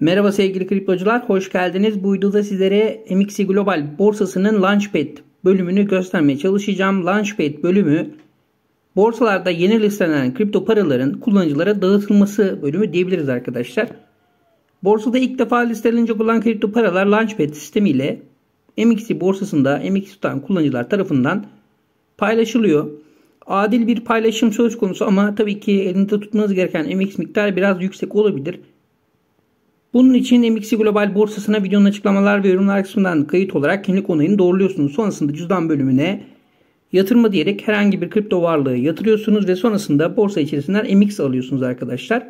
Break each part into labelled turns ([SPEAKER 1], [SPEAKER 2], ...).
[SPEAKER 1] Merhaba sevgili kriptocular, hoş geldiniz. Bu videoda sizlere MXC Global borsasının Launchpad bölümünü göstermeye çalışacağım. Launchpad bölümü borsalarda yeni listelenen kripto paraların kullanıcılara dağıtılması bölümü diyebiliriz arkadaşlar. Borsada ilk defa listelenecek olan kripto paralar Launchpad sistemiyle MXC borsasında MXC tutan kullanıcılar tarafından paylaşılıyor. Adil bir paylaşım söz konusu ama tabii ki elinde tutmanız gereken MX miktarı biraz yüksek olabilir. Bunun için MXC Global borsasına videonun açıklamalar ve yorumlar kısmından kayıt olarak kimlik onayını doğruluyorsunuz. Sonrasında cüzdan bölümüne yatırma diyerek herhangi bir kripto varlığı yatırıyorsunuz ve sonrasında borsa içerisinden MX alıyorsunuz arkadaşlar.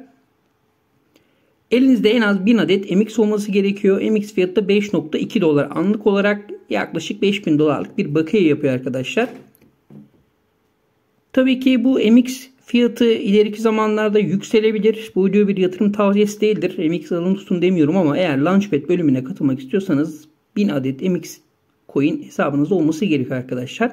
[SPEAKER 1] Elinizde en az 1000 adet MX olması gerekiyor. MX fiyatı da 5.2 dolar anlık olarak yaklaşık 5000 dolarlık bir bakiye yapıyor arkadaşlar. Tabii ki bu MX Fiyatı ileriki zamanlarda yükselebilir. Bu video bir yatırım tavsiyesi değildir. MX alın tutun demiyorum ama eğer Launchpad bölümüne katılmak istiyorsanız 1000 adet MX coin hesabınız olması gerekiyor arkadaşlar.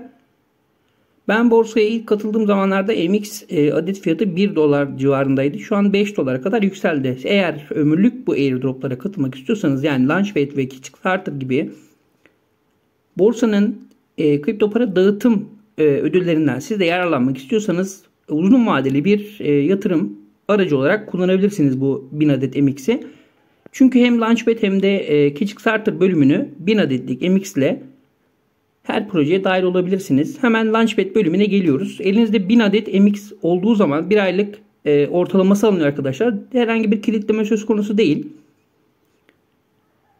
[SPEAKER 1] Ben borsaya ilk katıldığım zamanlarda MX e, adet fiyatı 1 dolar civarındaydı. Şu an 5 dolara kadar yükseldi. Eğer ömürlük bu airdroplara katılmak istiyorsanız yani Launchpad ve Kickstarter gibi borsanın e, kripto para dağıtım e, ödüllerinden siz de yararlanmak istiyorsanız uzun vadeli bir e, yatırım aracı olarak kullanabilirsiniz bu 1000 adet MX'i. Çünkü hem Launchpad hem de e, Kickstarter bölümünü 1000 adetlik MX ile her projeye dahil olabilirsiniz. Hemen Launchpad bölümüne geliyoruz. Elinizde 1000 adet MX olduğu zaman bir aylık e, ortalaması alınıyor arkadaşlar. Herhangi bir kilitleme söz konusu değil.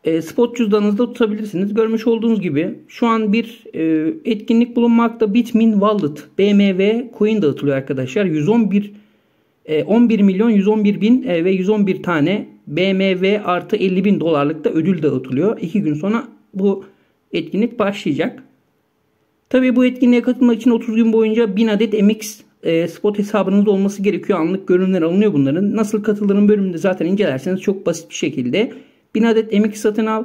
[SPEAKER 1] E, spot cüzdanınızda tutabilirsiniz. Görmüş olduğunuz gibi şu an bir e, etkinlik bulunmakta. Bitmin Wallet BMW coin dağıtılıyor arkadaşlar. 111 e, 11 milyon 111 bin e, ve 111 tane BMW artı 50 bin dolarlık da ödül dağıtılıyor. 2 gün sonra bu etkinlik başlayacak. Tabi bu etkinliğe katılmak için 30 gün boyunca 1000 adet MX e, spot hesabınız olması gerekiyor. Anlık görünümler alınıyor bunların. Nasıl katılırım bölümünde zaten incelerseniz çok basit bir şekilde 1000 adet MX satın al.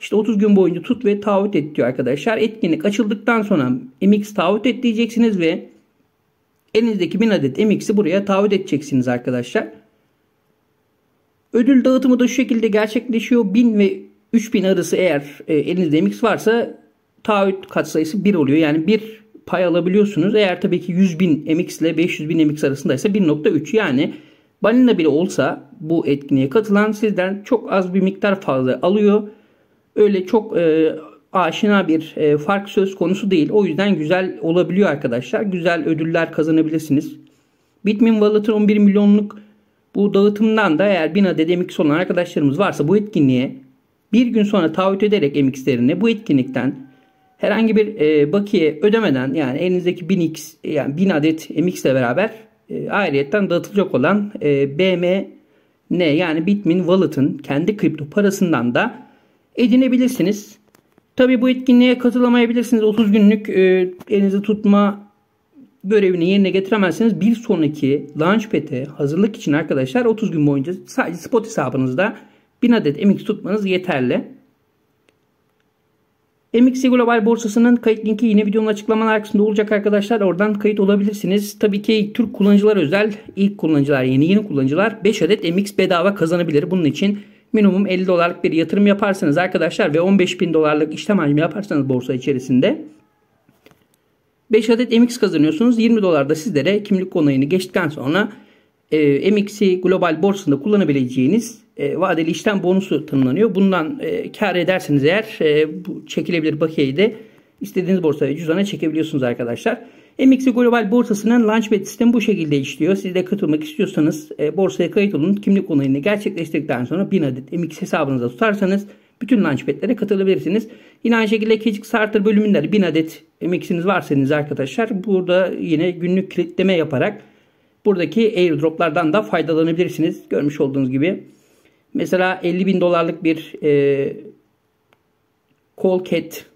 [SPEAKER 1] İşte 30 gün boyunca tut ve taahhüt et diyor arkadaşlar. Etkinlik açıldıktan sonra MX taahhüt et diyeceksiniz ve elinizdeki 1000 adet MX'i buraya taahhüt edeceksiniz arkadaşlar. Ödül dağıtımı da şu şekilde gerçekleşiyor. 1000 ve 3000 arası eğer e, elinizde MX varsa taahhüt katsayısı 1 oluyor. Yani bir pay alabiliyorsunuz. Eğer tabii ki 100 bin MX ile 500 bin MX arasındaysa 1.3 yani balina bile olsa bu etkinliğe katılan sizden çok az bir miktar fazla alıyor. Öyle çok e, aşina bir e, fark söz konusu değil. O yüzden güzel olabiliyor arkadaşlar. Güzel ödüller kazanabilirsiniz. Bitmin Wallet'ın 11 milyonluk bu dağıtımdan da eğer 1000 adet MX olan arkadaşlarımız varsa bu etkinliğe bir gün sonra taahhüt ederek MX'lerini bu etkinlikten herhangi bir e, bakiye ödemeden yani elinizdeki 1000X yani 1000 adet MX ile beraber e, ayrıyetten dağıtılacak olan e, BM ne yani Bitmin Wallet'ın kendi kripto parasından da edinebilirsiniz. Tabi bu etkinliğe katılamayabilirsiniz. 30 günlük e, elinizi tutma görevini yerine getiremezseniz bir sonraki Launchpad'e hazırlık için arkadaşlar 30 gün boyunca sadece spot hesabınızda 1000 adet MX tutmanız yeterli. MXC Global borsasının kayıt linki yine videonun açıklamalar kısmında olacak arkadaşlar. Oradan kayıt olabilirsiniz. Tabii ki Türk kullanıcılar özel. ilk kullanıcılar yeni yeni kullanıcılar 5 adet MX bedava kazanabilir. Bunun için minimum 50 dolarlık bir yatırım yaparsanız arkadaşlar ve 15 bin dolarlık işlem hacmi yaparsanız borsa içerisinde 5 adet MX kazanıyorsunuz. 20 dolar da sizlere kimlik onayını geçtikten sonra e, MXC Global borsasında kullanabileceğiniz e, vadeli işlem bonusu tanımlanıyor. Bundan e, kar ederseniz eğer e, bu çekilebilir bakiyeyi de istediğiniz borsaya cüzdana çekebiliyorsunuz arkadaşlar. MXC Global borsasının Launchpad sistemi bu şekilde işliyor. Siz de katılmak istiyorsanız e, borsaya kayıt olun. Kimlik onayını gerçekleştirdikten sonra 1000 adet MX hesabınıza tutarsanız bütün Launchpad'lere katılabilirsiniz. Yine aynı şekilde Kickstarter bölümünde 1000 adet MX'iniz varsanız arkadaşlar burada yine günlük kilitleme yaparak buradaki airdroplardan da faydalanabilirsiniz. Görmüş olduğunuz gibi Mesela 50 bin dolarlık bir e, Colcat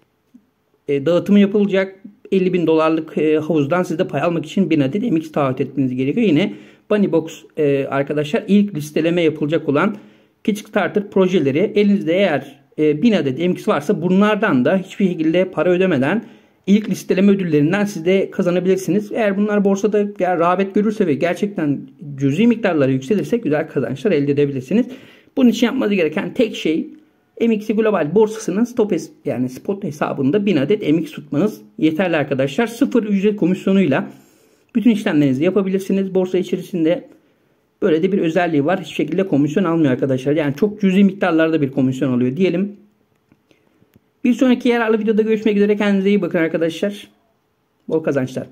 [SPEAKER 1] e, dağıtımı yapılacak. 50 bin dolarlık e, havuzdan siz de pay almak için 1000 adet MX taahhüt etmeniz gerekiyor. Yine Bunnybox e, arkadaşlar ilk listeleme yapılacak olan Kickstarter projeleri elinizde eğer e, 1000 adet MX varsa bunlardan da hiçbir şekilde para ödemeden ilk listeleme ödüllerinden siz de kazanabilirsiniz. Eğer bunlar borsada rağbet görürse ve gerçekten cüzi miktarları yükselirse güzel kazançlar elde edebilirsiniz. Bunun için yapmanız gereken tek şey MXC Global borsasının stop es yani spot hesabında 1000 adet MX tutmanız yeterli arkadaşlar. Sıfır ücret komisyonuyla bütün işlemlerinizi yapabilirsiniz. Borsa içerisinde böyle de bir özelliği var. Hiçbir şekilde komisyon almıyor arkadaşlar. Yani çok cüzi miktarlarda bir komisyon alıyor diyelim. Bir sonraki yararlı videoda görüşmek üzere. Kendinize iyi bakın arkadaşlar. Bol kazançlar.